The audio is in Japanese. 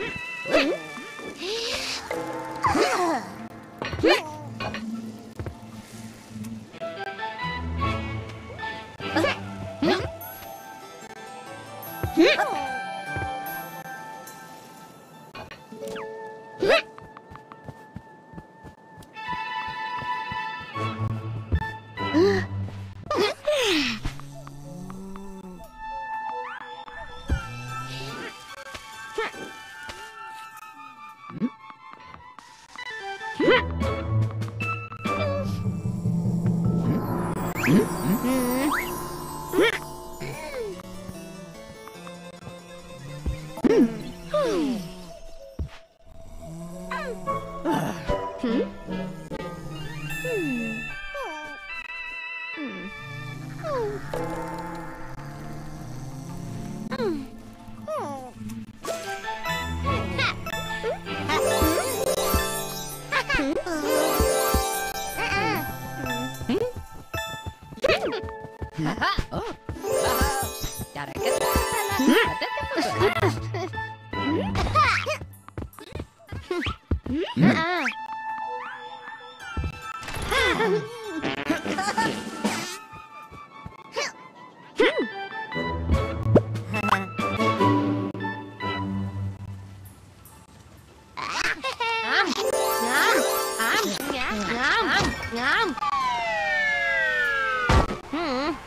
Huh. Hmm. Ah! Ha ha ha!